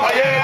大爷